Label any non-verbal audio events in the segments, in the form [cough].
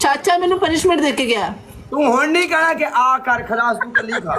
ਚਾਚਾ ਮੈਨੂੰ ਪਨਿਸ਼ਮੈਂਟ ਦੇ ਕੇ ਗਿਆ। ਤੂੰ ਹੁਣ ਨਹੀਂ ਕਹਣਾ ਕਿ ਆ ਕਰ ਖਲਾਸ ਤੂੰ ਕੱਲੀ ਖਾ।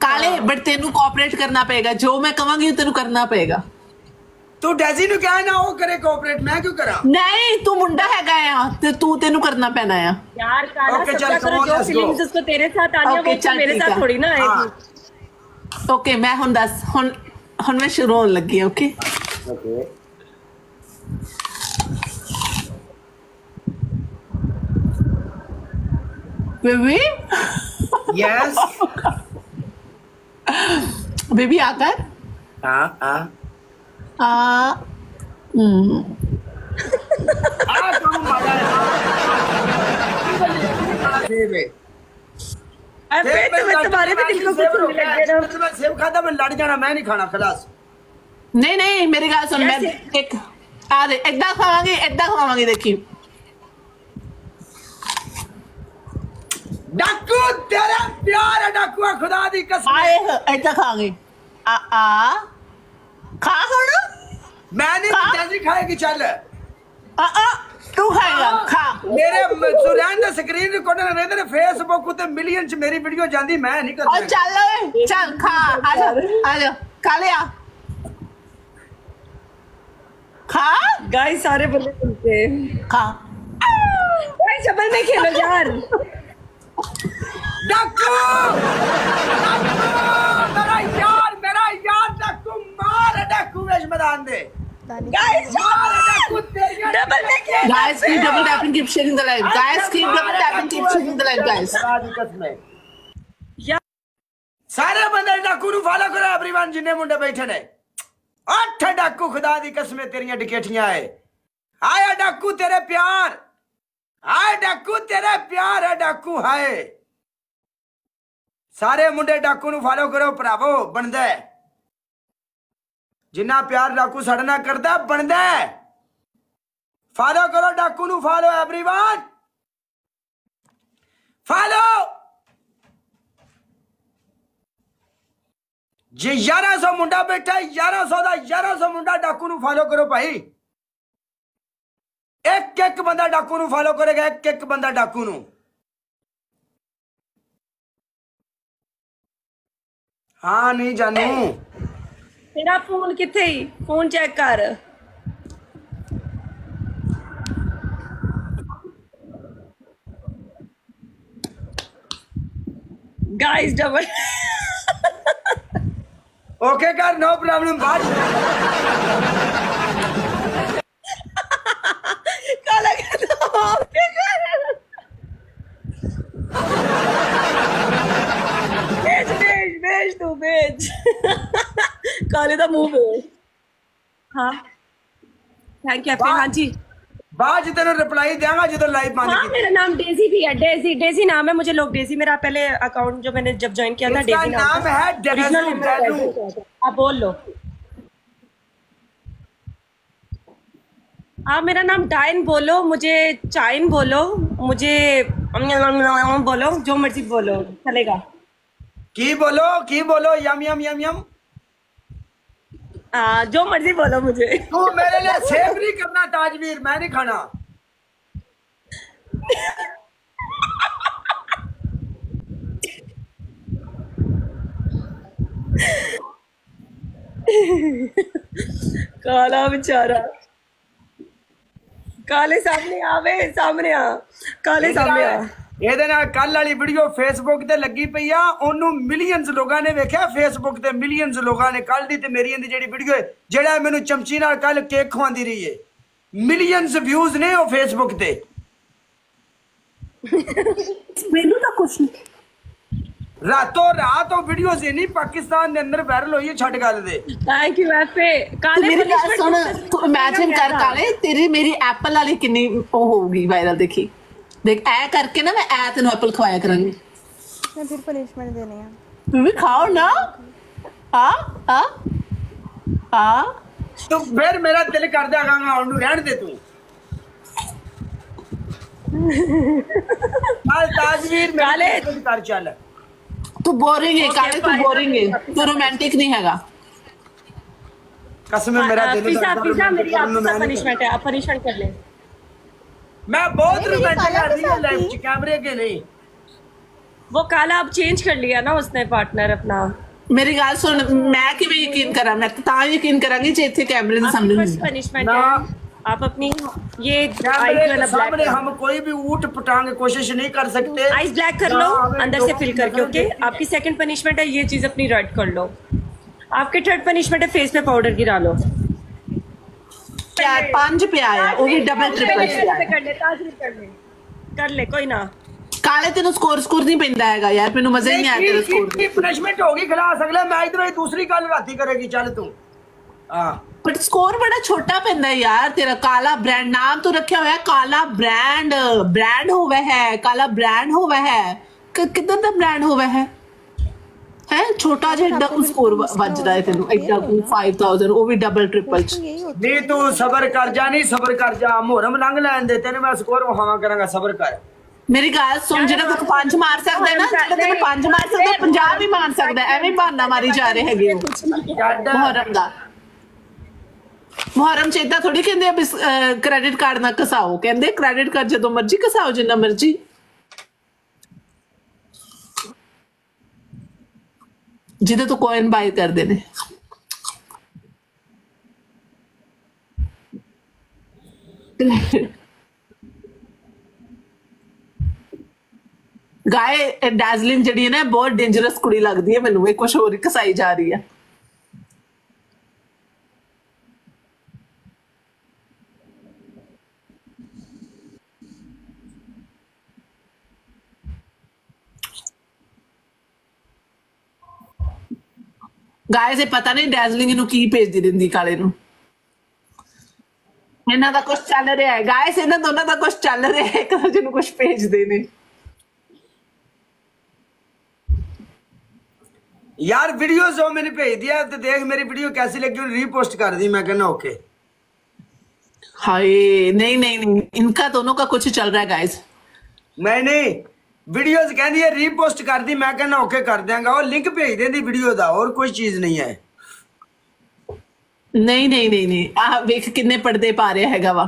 ਕਾਲੇ ਬਟ ਤੈਨੂੰ ਕੋਆਪਰੇਟ ਕਰਨਾ ਪਏਗਾ। ਜੋ ਮੈਂ ਕਵਾਂਗੀ ਤੈਨੂੰ ਕਰਨਾ ਪਏਗਾ। ਤੂੰ ਡੈਜ਼ੀ ਨੂੰ ਕਹਿ ਨਾ ਉਹ ਕਰੇ ਕੋਆਪਰੇਟ ਮੈਂ ਕਿਉਂ ਕਰਾਂ? ਨਹੀਂ ਤੂੰ ਮੁੰਡਾ ਹੈਗਾ ਆ ਤੇ ਤੂੰ ਤੈਨੂੰ ਕਰਨਾ ਪੈਣਾ ਆ। ਯਾਰ ਕਾਲਾ ਸਭ ਕਰੋ ਜੋ ਫੀਲਿੰਗਸ ਉਸ ਕੋ ਤੇਰੇ ਸਾਥ ਆਣੀ ਹੈ ਉਹ ਮੇਰੇ ਸਾਥ ਥੋੜੀ ਨਾ ਆਏਗੀ। ਓਕੇ ਮੈਂ ਹੁਣ ਦੱਸ ਹੁਣ हम मैं शुरू होने लगी ਹਾਂ ओके बेबी यस बेबी आकर हाँ हाँ? आ तुम [laughs] अबे नहीं नहीं मेरी गल सुन मैं एक आ दे एकदा खावांगी देखी। डाकू तेरा प्यार है डाकू खुदा दी कसम। आए ऐसा खाएँगे आ आ खा हुन मैंने तेज़ी खाएगी चल। आ आ ਤੂੰ ਖਾਏਗਾ ਖਾ मेरे सुरैन दा स्क्रीन रिकॉर्डर रहंदे ने फेसबुक ते मिलियन च मेरी वीडियो जांदी मैं नहीं और करदा चल ओए चल खा आ जा आ जा खा ले आ खा गाइस सारे बंदे सुनते हैं खा गाइस डबल में खेलो यार डाकू डाकू! मेरा यार मेरा यार डाकू मार डाकू वेश मैदान दे guys Guys, keep double tapping, keep sharing the live. Guys, keep double tapping, keep sharing the live, guys. सारे बंदे डाकू नु फॉलो करो एवरीवन जिन्ने मुंडे बैठे ने। अठ डाकू खुदा दी कसम तेरियाँ डिकेटियाँ है। आया डाकू तेरे प्यार। आए डाकू तेरे प्यार है डाकू हाय। सारे मुंडे डाकू नु फॉलो करो भरावो बनदा जिन्ना प्यार डाकू साढ़े करता करदा बनदा ਫਾਲੋ ਕਰੋ ਡਾਕੂ ਨੂੰ ਫਾਲੋ एवरीवन ਫਾਲੋ ਜੇ 1100 ਮੁੰਡਾ ਬੈਠਾ ਹੈ, 1100 ਦਾ 1100 ਮੁੰਡਾ ਡਾਕੂ ਨੂੰ ਫਾਲੋ ਕਰੋ ਭਾਈ ਇੱਕ ਇੱਕ ਬੰਦਾ ਡਾਕੂ ਨੂੰ ਫਾਲੋ ਕਰੇਗਾ ਇੱਕ ਇੱਕ ਬੰਦਾ ਡਾਕੂ ਨੂੰ ਹਾਂ ਨਹੀਂ ਜਾਨੂ तेरा फोन किथे ही फोन चेक कर गाइस डबल ਓਕੇ ਕਰ guys double. okay, God, no problem. But काले दा मुँह पे हाँ थैंक यू हाँ जी बाद जितने रिप्लाई देगा जितने लाइव मांगे हाँ, मेरा नाम डेजी भी है। डेजी डेजी नाम है मुझे लोग। डेजी मेरा पहले अकाउंट जो मैंने जब ज्वाइन किया था डेजी नाम, नाम है आप बोल लो। आप मेरा नाम डाइन बोलो मुझे चाइन बोलो मुझे बोलो जो मर्ज़ी बोलो चलेगा। की बोलो की बोलो यम यम यम यम। हाँ जो मर्ज़ी बोलो मुझे। तू मेरे लिए सेव नहीं करना ताजवीर मैं नहीं खाना। काला बेचारा। काले सामने आवे सामने आ। काले सामने आ। ਇਹਦੇ ਨਾਲ ਕੱਲ ਵਾਲੀ ਵੀਡੀਓ ਫੇਸਬੁੱਕ ਤੇ ਲੱਗੀ ਪਈ ਆ। ਉਹਨੂੰ ਮਿਲੀਅਨਸ ਲੋਕਾਂ ਨੇ ਵੇਖਿਆ। ਫੇਸਬੁੱਕ ਤੇ ਮਿਲੀਅਨਸ ਲੋਕਾਂ ਨੇ ਕੱਲ ਦੀ ਤੇ ਮੇਰੀ ਦੀ ਜਿਹੜੀ ਵੀਡੀਓ ਹੈ ਜਿਹੜਾ ਮੈਨੂੰ ਚਮਚੀ ਨਾਲ ਕੱਲ ਕੇਕ ਖਵਾਉਂਦੀ ਰਹੀ ਏ ਮਿਲੀਅਨਸ ਵਿਊਜ਼ ਨੇ ਉਹ ਫੇਸਬੁੱਕ ਤੇ। ਮੈਨੂੰ ਤਾਂ ਕੁਛ ਨਹੀਂ ਰਾਤੋਂ ਰਾਤ ਉਹ ਵੀਡੀਓਜ਼ ਇਨੀ ਪਾਕਿਸਤਾਨ ਦੇ ਅੰਦਰ ਵਾਇਰਲ ਹੋਈ ਹੈ ਛੱਡ ਗੱਲ ਦੇ। ਥੈਂਕ ਯੂ ਐਫੇ ਕਾਲੇ ਮੇਰੀ ਗੱਲ ਸੁਣ ਇਮੇਜਿਨ ਕਰ ਕਾਲੇ ਤੇਰੀ ਮੇਰੀ ਐਪਲ ਵਾਲੀ ਕਿੰਨੀ ਉਹ ਹੋਊਗੀ ਵਾਇਰਲ ਦੇਖੀ। देख ऐ करके ना मैं ऐ तेन एप्पल खवाया करूँगी। मैं फिर पनिशमेंट देनी है। तू भी खाओ ना। आ आ आ। तो फिर मेरा दिल कर दिया गांगा और रहने दे तू। [laughs] काल ताजवीर काले। कर चल। तू बोरिंग है काले तू बोरिंग है। तू रोमांटिक नहीं हैगा। कसम मेरा दिल पिज़्ज़ा पिज़्ज़ा मेरी आपका पनिशमेंट है आप पनिशमेंट कर ले। मैं बहुत नहीं, मेरी रोमांटिक काला कर के रही हूँ साथ लाइफ थी। च कैमरे के नहीं वो काला अब चेंज कर लिया ना उसने पार्टनर अपना ਮੇਰੀ ਗੱਲ ਸੁਣ ਮੈਂ ਕਿਵੇਂ ਯਕੀਨ ਕਰਾਂ ਮੈਂ ਤਾਂ ਤਾਂ ਯਕੀਨ ਕਰਾਂਗੀ ਜੇ ਇੱਥੇ ਕੈਮਰੇ ਦੇ ਸਾਹਮਣੇ फर्स्ट ਹੁੰਦਾ पनिशमेंट ना। है आप अपनी ये कैमरे आईज के वाला सामने ब्लैक हम कोई भी ऊट पटांग कोशिश नहीं कर सकते आईज ब्लैक कर ना, लो हमें अंदर से लोगों फिल की करके नजर ओके देखती है। आपकी सेकंड पनिशमेंट है ये चीज अपनी रेड कर लो आपकी थर्ड पनिशमेंट है फेस पे पाउडर गिरा लो ਚਾਰ ਪੰਜ ਪਿਆ ਆ ਉਹ ਵੀ ਡਬਲ ਟ੍ਰਿਪਲ ਪਿਆ कर ले ताजरी कर ले कर ले कोई ना ਕਾਲੇ ਤੈਨੂੰ ਸਕੋਰ ਸਕੋਰ ਨਹੀਂ ਪੈਂਦਾ ਹੈਗਾ ਯਾਰ ਮੈਨੂੰ ਮਜ਼ਾ ਹੀ ਨਹੀਂ ਆਇਆ ਤੇਰੇ ਸਕੋਰ की पनिशमेंट होगी खिलास अगले मैच में दूसरी गल राती करेगी चल तू हाँ ਬਟ ਸਕੋਰ ਬੜਾ ਛੋਟਾ ਪੈਂਦਾ ਹੈ ਯਾਰ ਤੇਰਾ ਕਾਲਾ ਬ੍ਰਾਂਡ ਨਾਮ ਤੋਂ ਰੱਖਿਆ ਹੋਇਆ ਹੈ ਕਾਲਾ ਬ੍ਰਾਂਡ ਬ੍ਰਾਂਡ ਹੋਵੇ ਹੈ ਕਾਲਾ ਬ੍ਰਾਂਡ ਹੋਵੇ ਹੈ ਕਿ- ਕਿੱਦਾਂ ਦਾ ਬ੍ਰਾਂਡ ਹੋਵੇ ਹੈ ਹੈ ਛੋਟਾ ਜਿਹਾ ਸਕੋਰ ਵੱਜਦਾ ਹੈ ਤੈਨੂੰ ਐਡਾ 5000 ਉਹ ਵੀ ਡਬਲ ਟ੍ਰਿਪਲ ਚ। ਨਹੀਂ ਤੂੰ ਸਬਰ ਕਰ ਜਾ ਨਹੀਂ ਸਬਰ ਕਰ ਜਾ ਮੋਹਰਮ ਲੰਘ ਲੈਣ ਦੇ ਤੈਨੂੰ ਮੈਂ ਸਕੋਰ ਵਹਾਵਾ ਕਰਾਂਗਾ ਸਬਰ ਕਰ। ਮੇਰੀ ਗੱਲ ਸੁਣ ਜਿਹੜਾ ਤੂੰ ਪੰਜ ਮਾਰ ਸਕਦਾ ਨਾ ਜਿਹੜਾ ਤੈਨੂੰ ਪੰਜ ਮਾਰ ਸਕਦਾ 50 ਵੀ ਮਾਰ ਸਕਦਾ ਐਵੇਂ ਬਹਾਨਾ ਮਾਰੀ ਜਾ ਰਹੇ ਹੈਗੇ ਮੋਹਰਮ ਦਾ। ਮੁਹਰਮ ਚ ਥੋੜੀ ਕਹਿੰਦੇ ਆ ਕ੍ਰੈਡਿਟ ਕਾਰਡ ਨਾ ਕਸਾਓ ਕਹਿੰਦੇ ਕ੍ਰੈਡਿਟ ਕਾਰਡ ਜਦੋਂ ਮਰਜ਼ੀ ਕਸਾਓ ਜਿੰਨਾ ਮਰਜ਼ੀ ਜਿਹਦੇ ਤੋਂ ਕੋਇਨ ਬਾਈ ਕਰਦੇ ਨੇ ਗਾਏ ਡੈਜ਼ਲਿੰਗ ਜਿਹੜੀ ਹੈ ਨਾ ਬਹੁਤ ਡੇਂਜਰਸ ਕੁੜੀ ਲੱਗਦੀ ਹੈ ਮੈਨੂੰ ਇਹ ਕੁਝ ਹੋਰ ਹੀ ਕਸਾਈ ਜਾ ਰਹੀ ਹੈ ਗਾਇਸ ਇਹ ਪਤਾ ਨਹੀਂ ਡੈਜ਼ਲਿੰਗ ਨੂੰ ਕੀ ਭੇਜਦੀ ਰਹਿੰਦੀ ਕਾਲੇ ਨੂੰ ਇਹਨਾਂ ਦਾ ਕੁਝ ਚੱਲ ਰਿਹਾ ਹੈ ਗਾਇਸ ਇਹਨਾਂ ਦੋਨਾਂ ਦਾ ਕੁਝ ਚੱਲ ਰਿਹਾ ਹੈ ਇੱਕ ਦੂਜੇ ਨੂੰ ਕੁਝ ਭੇਜਦੇ ਨੇ यार वीडियो जो मैंने भेज दिया तो देख मेरी वीडियो कैसी लगी उन्हें रीपोस्ट कर दी मैं कहना ओके हाय नहीं नहीं नहीं इनका दोनों का कुछ चल रहा है गाइस मैंने वीडियोस कहनी है रीपोस्ट कर दी मैं कहना ओके कर देंगे और लिंक भेज देंगी वीडियो का और कोई चीज़ नहीं है नहीं नहीं नहीं नहीं आ देख कितने पर्दे पा रहे हैगा वा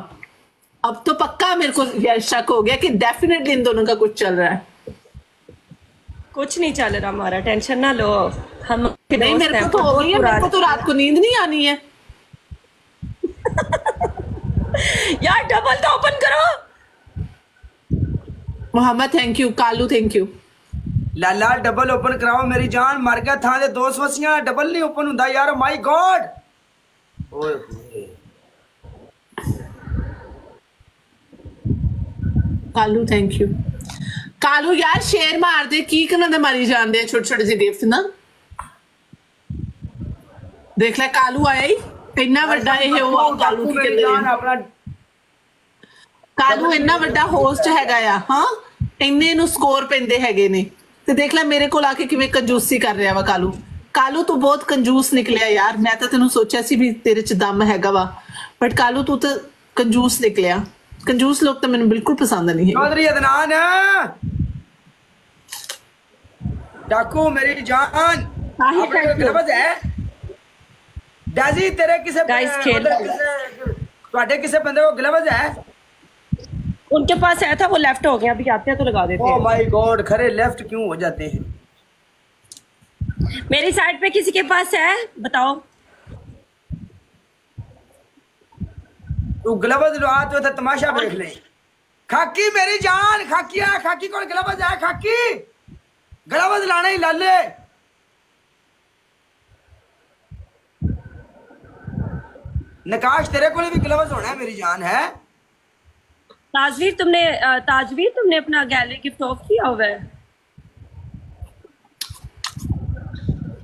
अब तो पक्का मेरे को यह शक हो गया कि डेफिनेटली इन दोनों का कुछ चल रहा है कुछ नहीं चल रहा हमारा टेंशन ना लो हम नहीं मेरे को तो हो गई है मेरे को तो रात को नींद नहीं आनी है यार डबल तो ओपन करो Mohammad thank you Kalu thank you Lala double open कराओ मेरी जान मर गया था दे दो सवसियां डबल नहीं ओपन हुंदा यार माय गॉड ओए होए। ਕਾਲੂ ਥੈਂਕ ਯੂ ਕਾਲੂ ਯਾਰ ਸ਼ੇਰ ਮਾਰਦੇ ਕੀ ਕਰਨ ਦੇ ਮਾਰੀ ਜਾਂਦੇ ਆ ਛੋਟੇ ਛੋਟੇ ਜਿਹੇ ਗਿਫਟ ਨਾ ਦੇਖ ਲੈ ਕਾਲੂ ਆਇਆ ਹੀ ਇੰਨਾ ਵੱਡਾ ਇਹ ਉਹ ਆ ਕਾਲੂ ਕੀ मेरी ਕਹਿੰਦੇ जान ਆ अपना ਕਾਲੂ ਇੰਨਾ ਵੱਡਾ ਹੋਸਟ ਹੈਗਾ ਆ ਹਾਂ? ਇੰਨੇ ਨੂੰ ਸਕੋਰ ਪੈਂਦੇ ਹੈਗੇ ਨੇ। ਤੇ ਦੇਖ ਲੈ ਮੇਰੇ ਕੋਲ ਆ ਕੇ ਕਿਵੇਂ ਕੰਜੂਸੀ ਕਰ ਰਿਹਾ ਵਾ ਕਾਲੂ। ਕਾਲੂ ਤੂੰ ਬਹੁਤ ਕੰਜੂਸ ਨਿਕਲਿਆ ਯਾਰ। ਮੈਂ ਤਾਂ ਤੈਨੂੰ ਸੋਚਿਆ ਸੀ ਵੀ ਤੇਰੇ ਚ ਦਮ ਹੈਗਾ ਵਾ। ਬਟ ਕਾਲੂ ਤੂੰ ਤਾਂ ਕੰਜੂਸ ਨਿਕਲਿਆ। ਕੰਜੂਸ ਲੋਕ ਤਾਂ ਮੈਨੂੰ ਬਿਲਕੁਲ ਪਸੰਦ ਨਹੀਂ ਹੈ ਚੌਧਰੀ ਅਦਨਾਨ! ਡਾਕੂ ਮੇਰੀ ਜਾਨ! ਆਪਣੇ ਕੋਲ ਗਲਬਜ਼ ਹੈ। ਡਾਜ਼ੀ ਤੇਰੇ ਕਿਸੇ ਤੁਹਾਡੇ ਕਿਸੇ ਬੰਦੇ ਕੋਲ ਗਲਬਜ਼ ਹੈ? उनके पास आया था वो लेफ़्ट हो गया अभी आते हैं तो लगा देते ओ हैं माय गॉड खरे लेफ़्ट क्यों हो जाते हैं? मेरी साइड पे किसी के पास है? बताओ। तू ग्लव्स लगा तो था तमाशा देख ले। खाकी मेरी जान खाकिया खाकी कौन ग्लव्स है खाकी? ग्लव्स लाने ही लाले नकाश तेरे को भी ग्लव्स होना है मेरी जान है। ताजवीर तुमने ताजवीर तुमने अपना गैलरी गिफ्ट ऑफ़ किया हुआ है?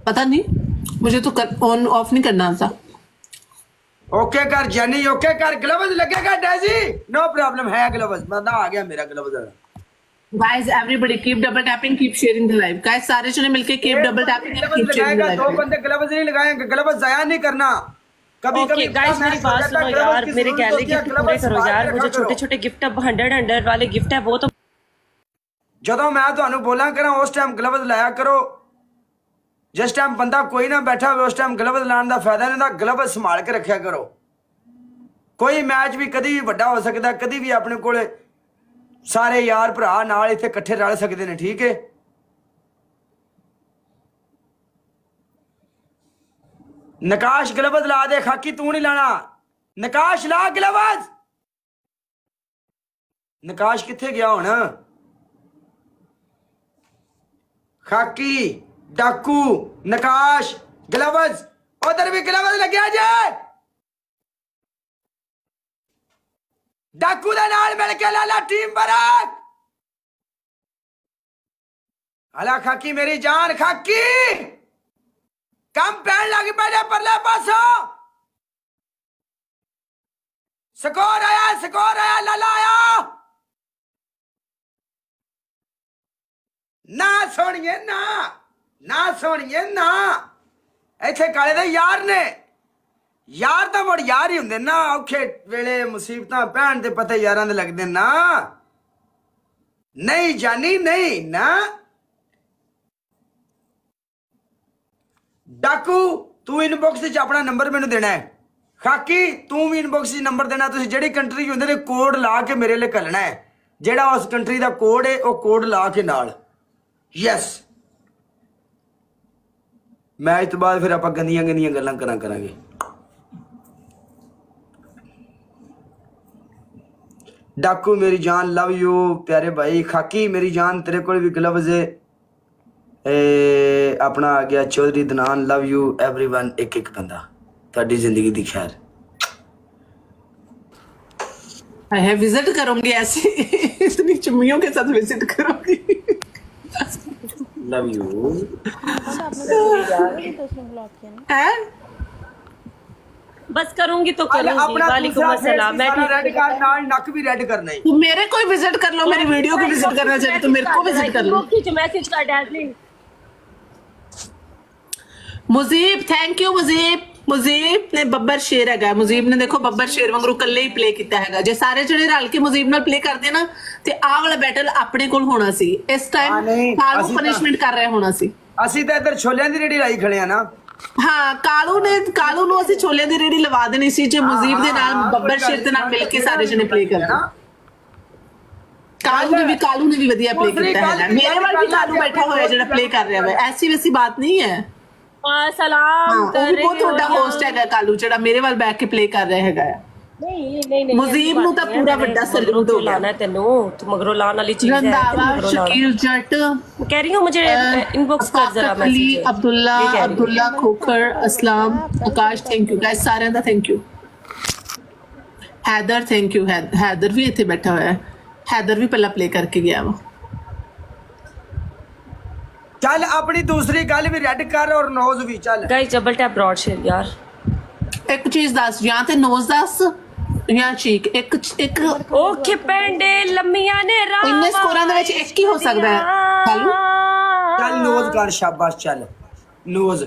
पता नहीं मुझे तो ऑन ऑफ़ नहीं करना आता। ओके कर जैनी ओके कर। ग्लव्स लगेगा डैजी नो प्रॉब्लम है ग्लव्स बंदा आ गया मेरा gloves guys everybody keep double tapping keep sharing the live guys सारे जने मिलके keep double tapping and keep sharing the लगाएगा दो बंदे ग्लव्स नहीं लगाएँगे। ग्लव्स जाया नहीं करना। कभी ओके कभी गाइस मेरी बात सुनो यार मेरे गैलरी गिफ्ट पूरे करो यार वो जो छोटे छोटे गिफ्ट अब हंड्रेड हंड्रेड वाले गिफ्ट है वो तो ਜਦੋਂ ਮੈਂ ਤੁਹਾਨੂੰ ਬੋਲਾਂ ਕਰਾਂ ਉਸ ਟਾਈਮ ਗਲਵਜ਼ ਲਾਇਆ ਕਰੋ ਜਿਸ ਟਾਈਮ ਬੰਦਾ ਕੋਈ ਨਾ ਬੈਠਾ ਹੋਵੇ ਉਸ ਟਾਈਮ ਗਲਵਜ਼ ਲਾਉਣ ਦਾ ਫਾਇਦਾ ਨਹੀਂ ਹੁੰਦਾ ਗਲਵਜ਼ ਸੰਭਾਲ ਕੇ ਰੱਖਿਆ ਕਰੋ ਕੋਈ ਮੈਚ ਵੀ ਕਦੀ ਵੀ ਵੱਡਾ ਹੋ ਸਕਦਾ ਕਦੀ ਵੀ ਆਪਣੇ ਕੋਲੇ ਸਾਰੇ ਯਾਰ ਭਰਾ ਨਾਲ ਇੱਥੇ ਇਕੱਠੇ ਰਲ ਸਕਦੇ ਨੇ ਠੀਕ ਹੈ नकाश गलबत ला दे खाकी, तू नहीं लाना। नकाश ला गलबत नकाश कितने गया होना खाकी, डाकू, नकाश गलबज उधर भी गलबज लगे जे। डाकू के नाल मिल के लाला टीम बना अला खाकी, मेरी जान खाकी। ਕੰਮ ਪੈਣ ਲੱਗ ਪਏ ਨੇ ਪਰਲੇ ਪਾਸੋਂ। ਸਕੋਰ ਆਇਆ ਸਕੋਰ ਆਇਆ, ਲਾਲਾ ਆਇਆ। ਨਾ ਸੋਣੀਏ, ਨਾ ਨਾ ਸੋਣੀਏ, ਨਾ। ਇੱਥੇ ਕਾਲੇ ਦੇ ਯਾਰ ਨੇ। ਯਾਰ ਤਾਂ ਬੜ ਯਾਰ ਹੀ ਹੁੰਦੇ ਨਾ ਔਖੇ ਵੇਲੇ ਮੁਸੀਬਤਾਂ ਪੈਣ ਦੇ ਪਤਾ ਯਾਰਾਂ ਦੇ ਲੱਗਦੇ ਨਾ। ਨਹੀਂ ਜਾਨੀ, ਨਹੀਂ ਨਾ। ਡਾਕੂ, ਤੂੰ ਇਨਬਾਕਸ ਵਿੱਚ ਆਪਣਾ ਨੰਬਰ ਮੈਨੂੰ ਦੇਣਾ ਹੈ। ਖਾਕੀ, ਤੂੰ ਵੀ ਇਨਬਾਕਸ ਵਿੱਚ ਨੰਬਰ ਦੇਣਾ ਤੁਸੀਂ ਜਿਹੜੀ ਕੰਟਰੀ ਹੁੰਦੇ ਨੇ ਕੋਡ ਲਾ ਕੇ ਮੇਰੇ ਲਈ ਘੱਲਣਾ ਹੈ। ਜਿਹੜਾ ਉਸ ਕੰਟਰੀ ਦਾ ਕੋਡ ਹੈ, ਉਹ ਕੋਡ ਲਾ ਕੇ ਨਾਲ। ਯੈਸ ਮੈਚ ਤੋਂ ਬਾਅਦ ਫਿਰ ਆਪਾਂ ਗੰਦੀਆਂ ਗੰਦੀਆਂ ਗੱਲਾਂ ਕਰਾਂ ਕਰਾਂਗੇ। ਡਾਕੂ, ਮੇਰੀ ਜਾਨ ਲਵ ਯੂ ਪਿਆਰੇ ਭਾਈ। ਖਾਕੀ, ਮੇਰੀ ਜਾਨ, ਤੇਰੇ ਕੋਲ ਵੀ ਗਲਵਜ਼ ਹੈ। ਇਹ ਆਪਣਾ ਆ ਗਿਆ Chaudhary Danan love you everyone ਇੱਕ ਇੱਕ ਬੰਦਾ ਤੁਹਾਡੀ ਜ਼ਿੰਦਗੀ ਦੀ ਖੈਰ आई है विजिट करूंगी ऐसे इतनी चुम्मियों के साथ विजिट करूंगी ਲਵ ਯੂ अच्छा आपने तो उसने ब्लॉक किया ना है बस करूंगी तो करूंगी ਆਪਣਾ वालेकुम अस्सलाम मैं ठीक ਰੈਡ ਕਾਰਡ ਨਾਲ ਨੱਕ ਵੀ ਰੈਡ ਕਰਨਾ ਹੈ तू मेरे को ही विजिट कर लो मेरी वीडियो को विजिट करना चाहिए तो मेरे को विजिट कर लो मैसेज कर darling Mujeeb thank you Mujeeb Mujeeb ਨੇ ਬੱਬਰ ਸ਼ੇਰ ਹੈਗਾ ਮੁਜ਼ੀਬ ਨੇ ਦੇਖੋ ਬੱਬਰ ਸ਼ੇਰ ਵਾਂਗੂ ਇਕੱਲੇ ਹੀ ਪਲੇ ਕੀਤਾ ਹੈਗਾ ਜੇ ਸਾਰੇ ਜਣੇ ਰਲ ਕੇ ਮੁਜ਼ੀਬ ਨਾਲ ਪਲੇ ਕਰਦੇ ਨਾ ਤੇ ਆਹ ਵਾਲਾ ਬੈਟਲ ਆਪਣੇ ਕੋਲ ਹੋਣਾ ਸੀ ਇਸ ਹਾਂ, ਟਾਈਮ ਨਹੀਂ, ਕਾਲੂ ਅਸੀਂ ਤਾਂ- ਪਨਿਸ਼ਮੈਂਟ ਕਰ ਰਿਹਾ ਹੋਣਾ ਸੀ ਅਸੀਂ ਤਾਂ ਇੱਧਰ ਛੋਲਿਆਂ ਦੀ ਰੇੜੀ ਲਾਈ ਖੜੇ ਆ ਨਾ ਹਾਂ ਕਾਲੂ ਨੇ ਕਾਲੂ ਨੂੰ ਅਸੀਂ ਛੋਲੇ ਦੀ ਰੇੜੀ ਲਵਾ ਦੇਣੀ ਸੀ ਜੇ ਮੁਜ਼ੀਬ ਦੇ ਨਾਲ ਹਾਂ, ਬੱਬਰ ਕੋਈ ਗੱਲ ਸ਼ੇਰ ਦੇ ਨਾਲ ਨਹੀਂ, ਮਿਲ ਕੇ ਸਾਰੇ ਜਣੇ ਪਲੇ ਕਰਦੇ ਨਾ। ਕਾਲੂ ਨੇ ਵੀ ਕਾਲੂ ਨੇ ਵੀ ਵਧੀਆ ਪਲੇ ਦੂਸਰੀ ਕੀਤਾ ਗੱਲ ਹੈਗਾ ਕੀ ਮੇਰੇ ਵੱਲ ਵੀ ਕਾਲੂ ਬੈਠਾ ਹੋਇਆ ਜਿਹੜਾ ਪਲੇ ਕਰ ਰਿਹਾ ਹੈ ਐਸੀ ਵੈਸੀ ਬਾਤ ਨਹੀਂ ਹੈ ਆ ਸਲਾਮ ਕਰ ਰਹੇ ਹੋ ਬਹੁਤ ਵੱਡਾ ਹੋਸਟ ਹੈਗਾ ਕਾਲੂ ਜਿਹੜਾ ਮੇਰੇ ਵੱਲ ਬੈਠ ਕੇ ਪਲੇ ਕਰ ਰਿਹਾ ਹੈਗਾ ਨਹੀਂ ਨਹੀਂ ਨਹੀਂ ਮੁਜ਼ੀਬ ਨੂੰ ਤਾਂ ਪੂਰਾ ਵੱਡਾ ਸਲੂਟ ਹੋ ਗਿਆ ਤੈਨੂੰ ਤੂੰ ਮਗਰੋਂ ਲਾਣ ਵਾਲੀ ਚੀਜ਼ ਹੈ ਰੰਦਾਵਾ ਸ਼ਕੀਲ ਜੱਟ ਕਹਿ ਰਹੀ ਹਾਂ ਮੁਝੇ ਇਨਬਾਕਸ ਕਰ ਜਰਾ message Abdullah Abdullah Khokhar Islam Akash thank you guys ਸਾਰਿਆਂ ਦਾ thank you Haider thank you Haider ਵੀ ਇੱਥੇ ਬੈਠਾ ਹੋਇਆ ਹੈ ਹੈਦਰ ਵੀ ਪਹਿਲਾਂ ਪਲੇ ਕਰਕੇ ਗਿਆ ਵਾ ਚੱਲ ਆਪਣੀ ਦੂਸਰੀ ਗੱਲ ਵੀ ਰੈਡ ਕਰ ਔਰ ਨੋਜ਼ ਵੀ ਚੱਲ guys double tap broad share यार ਇੱਕ ਚੀਜ਼ ਦੱਸ ਜਾਂ ਤੇ ਨੋਜ਼ ਦੱਸ ਜਾਂ ਚੀਕ ਇੱਕ ਇੱਕ ओके पेंडे लम्मिया ने राम ਇੰਨੇ ਸਕੋਰਾਂ ਦੇ ਵਿੱਚ ਇੱਕ ਹੀ ਹੋ ਸਕਦਾ ਹੈ ਹੈਲੋ ਚੱਲ ਨੋਜ਼ ਕਰ ਸ਼ਾਬਾਸ਼ ਚੱਲ ਨੋਜ਼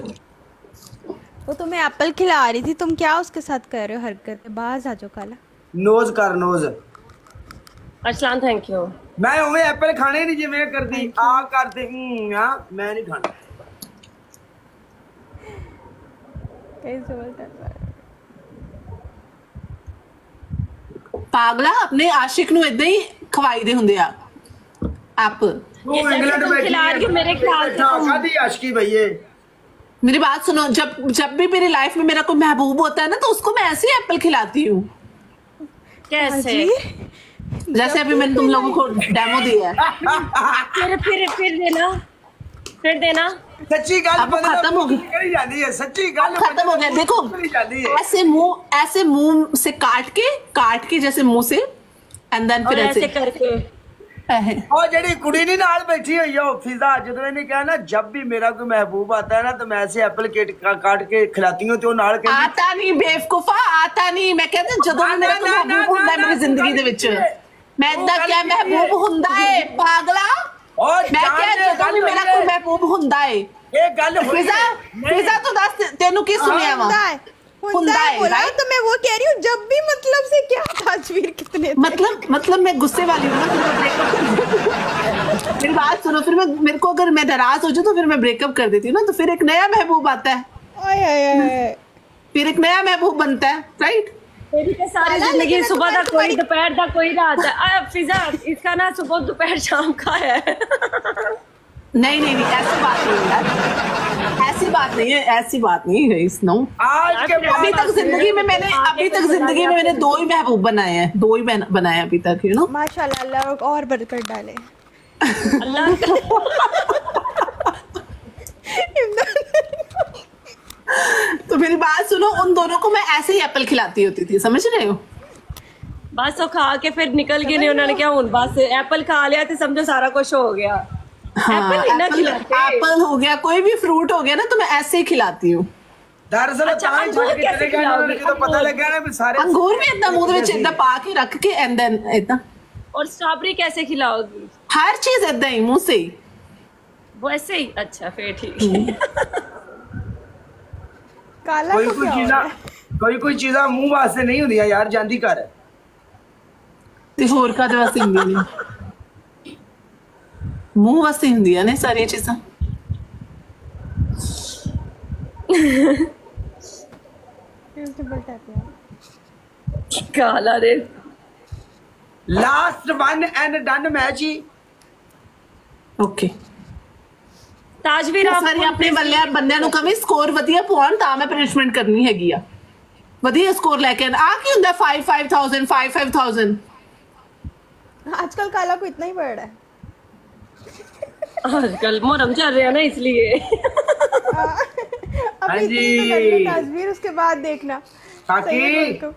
वो तुम्हें एप्पल खिला रही थी तुम क्या उसके साथ कर रहे हो हरकत बाहर आ जाओ काला ਨੋਜ਼ ਕਰ ਨੋਜ਼ अरसलान थैंक यू ਮੈਂ ਉਵੇਂ ਐਪਲ ਖਾਣੇ ਨਹੀਂ ਜਿਵੇਂ ਇਹ ਕਰਦੀ ਆ ਕਰਦੇ ਹੂੰ ਆ ਮੈਂ ਨਹੀਂ ਖਾਣਾ कैसे बोलता है? ਪਾਗਲਾ ਆਪਣੇ ਆਸ਼ਿਕ ਨੂੰ ਇਦਾਂ ਹੀ ਖਵਾਈਦੇ ਹੁੰਦੇ ਆ ਆਪ ਤੂੰ ये जैसे ਇੰਗਲੈਂਡ तुम ਬੈਠੀ खिला रही हो मेरे ख्याल से तुम ਕਾਦੀ ਆਸ਼ਕੀ ਭਈਏ मेरी बात सुनो जब जब भी मेरी लाइफ में मेरा कोई महबूब होता है ना तो उसको मैं ऐसे ही एप्पल खिलाती हूँ कैसे जैसे अभी मैंने तुम लोगों को डेमो दिया है फिर फिर फिर देना फिर देना ਸੱਚੀ ਗੱਲ अब ਬੰਦੇ ਦਾ खत्म हो गई ਕਰੀ ਜਾਂਦੀ ਹੈ ਸੱਚੀ ਗੱਲ अब खत्म हो गया देखो करी जाती है ऐसे मुंह ऐसे मुंह से काट के काट के जैसे मुंह से एंड देन और फिर ऐसे ऐसे करके ऐसे। ਉਹ ਜਿਹੜੀ ਕੁੜੀ ਨਹੀਂ ਨਾਲ ਬੈਠੀ ਹੋਈ ਆ ਉਹ ਫਿਜ਼ਾ ਜਦੋਂ ਇਹਨੇ ਕਿਹਾ ਨਾ ਜਬ ਵੀ ਮੇਰਾ ਕੋਈ ਮਹਿਬੂਬ आता है ना तो मैं ऐसे एप्पल केट काट के खिलाती हूँ तो ਉਹ ਨਾਲ ਕਹਿੰਦੀ आता नहीं बेवकूफा आता नहीं मैं कहते ਜਦੋਂ ਵੀ ਮੇਰਾ ਕੋਈ ਨਾ, ਨਾ, महबूब ਹੁੰਦਾ ਹੈ ਨਾ, ਮੇਰੀ ਜ਼ਿੰਦਗੀ ਦੇ ਵਿੱਚ ਮੈਂ ਉਹ ਇਦਾਂ ਗੱਲ ਕਿਹਾ ਕੀ ਹੈ? ਮਹਿਬੂਬ ਹੁੰਦਾ ਹੈ ਪਾਗਲਾ ਔਰ ਮੈਂ ਜਾਣ ਕਿਹਾ ਦੇ ਜਦੋਂ ਵੀ ਗੱਲ ਮੇਰਾ ਹੋਈ ਕੋਈ ਹੈ। ਮਹਿਬੂਬ ਹੁੰਦਾ ਹੈ ਇਹ ਗੱਲ ਹੋਈ ਫਿਜ਼ਾ ਹੈ। नहीं, ਫਿਜ਼ਾ ਤੂੰ ਦੱਸ ਤੈਨੂੰ ਕੀ ਸੁਣਿਆ ਵਾ हुंदा है हुंदा हुंदा है है, बोला right? तो मैं वो कह रही हूँ जब भी मतलब से क्या ताजवीर के इतने मतलब मतलब मैं गुस्से वाली हूँ ना फिर मैं breakup- मेरी बात सुनो फिर मैं मेरे को अगर मैं नाराज हो जाऊँ तो फिर मैं ब्रेकअप कर देती हूँ ना तो फिर एक नया महबूब आता है ओए ओए ओए फिर एक नया महबूब बनता है राइट तेरी तो सारी ज़िंदगी सुबह का कोई दोपहर का कोई रात है फिजा इसका ना सुबह दोपहर शाम का है। नहीं नहीं नहीं ऐसी बात नहीं है यार। ऐसी बात नहीं है ऐसी बात नहीं है इस नो। आज के अभी तक ज़िंदगी में मैंने अभी तक ज़िंदगी में मैंने दो ही महबूब बनाए हैं दो ही बन- बनाए अभी तक यू नो माशाल्लाह अल्लाह और बरकत डाले। अल्लाह [laughs] तो मेरी बात सुनो उन दोनों को मैं ऐसे ही एप्पल खिलाती होती थी समझ रहे हो बस वो खा के फिर निकल गए नहीं उन्होंने क्या हूं बस एप्पल खा लिया तो समझो सारा कुछ हो गया हाँ एप्पल नहीं ना एप्पल खिलाते। एप्पल हो गया कोई भी फ्रूट हो गया ना तो मैं ऐसे ही खिलाती हूँ दरअसल अच्छा, ਤਾਂ ਹੀ अंगूर ਛੱਡ ਕੇ कैसे ਚਲੇ ਗਏ खिलाओगे? ਉਹਨਾਂ ਨੂੰ ਜਦੋਂ ਪਤਾ ਲੱਗਿਆ ਨਾ ਵੀ ਸਾਰੇ अंगूर भी इतना मुंह ਦੇ ਵਿੱਚ ਇਦਾਂ ਪਾ ਕੇ ਰੱਖ ਕੇ ਐਂਡ ਦੈਨ ਇਦਾਂ और स्ट्रॉबेरी कैसे खिलाओगी हर चीज इदां ही मुंह से ही वो ऐसे ही अच्छा फिर ठीक है [laughs] काला ਕੋਈ को ਕੋਈ क्या हो ਚੀਜ਼ਾਂ रहा है ਕੋਈ ਕੋਈ ਚੀਜ਼ਾਂ ਮੂੰਹ ਵਾਸਤੇ ਨਹੀਂ ਹੁੰਦੀਆਂ ਯਾਰ ਜਾਂਦੀ ਘਰ ਤੇ ਹੋਰ ਕਾਦੇ ਵਾਸਤੇ ਹੁੰਦੀਆਂ ਨੇ ਮੂੰਹ ਵਾਸਤੇ ਹੁੰਦੀਆਂ ਨੇ ਸਾਰੀਆਂ ਚੀਜ਼ਾਂ Irresistible type यार काला रे last one and done match he okay ताजवीर आप ਸਾਰੀ ਆਪਣੇ ਬੱਲਿਆਂ ਬੰਦਿਆਂ ਨੂੰ ਕਵੀ ਸਕੋਰ ਵਧੀਆ ਪਾਉਣ ਤਾਂ ਮੈਂ ਪਨਿਸ਼ਮੈਂਟ ਕਰਨੀ ਹੈਗੀ ਆ ਵਧੀਆ ਸਕੋਰ ਲੈ ਕੇ ਆਉਣ। ਆ ਕੀ ਹੁੰਦਾ 5 5000 5 5000 आजकल काला को इतना ही बढ़ रहा है आजकल मोहरम चल रहे हैं ना इसलिए अब हाँ इतनी तो कर लो तस्वीर उसके बाद देखना काकी। सही है बिल्कुल।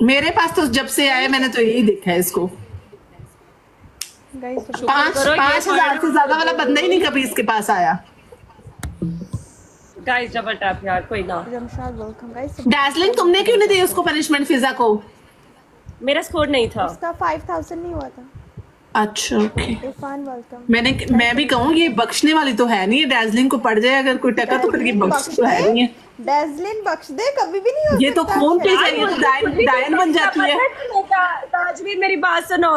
मेरे पास तो जब से आया मैंने तो यही देखा है इसको Guys, तो पाँच पाँच हज़ार से ज़्यादा वाला बंदा ही नहीं कभी इसके पास आया। गाइस डबल टैप यार कोई ना। जमशाद वेलकम गाइस डैजलिंग तुमने क्यों नहीं दी उसको पनिशमेंट फिजा को? मेरा स्कोर नहीं था। उसका 5000 नहीं हुआ था। अच्छा ओके इरफान वेलकम मैंने मैं भी कहूँ ये बख्शने वाली तो है नहीं है डैजलिंग को पड़ जाए अगर कोई टका तो फिर ये बख्श तो है नहीं है। डैजलिन बख्श दे कभी भी नहीं हो ये तो खून। पे डायन डायन बन जाती है। ताजवीर मेरी बात सुनो।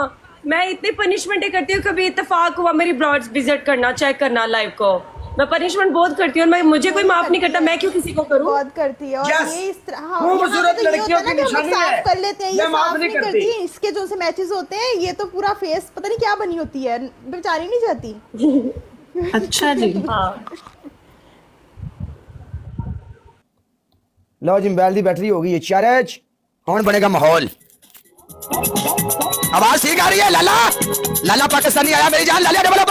मैं इतनी पनिशमेंट करती हूँ कभी इतफाक हुआ मेरी ब्रॉड विज़िट करना चेक करना लाइव को। मैं पनिशमेंट बहुत करती हूँ मुझे कोई माफ़ नहीं करता मैं क्यों किसी को करूँ? बहुत करती है और yes. ये इस तरह हाँ, तो लड़कियों की निशानी है। कर लेते हैं ये साफ़ नहीं करती। इसके जो से मैचेस होते हैं ये तो पूरा फेस पता नहीं क्या बनी होती है बेचारी नहीं जाती। [laughs] अच्छा जी। हाँ। लो जी मोबाइल की बैटरी हो गई है चार्ज। कौन बनेगा माहौल? आवाज़ ठीक आ रही है लाला लाला पाकिस्तानी आया मेरी जान लाला डबल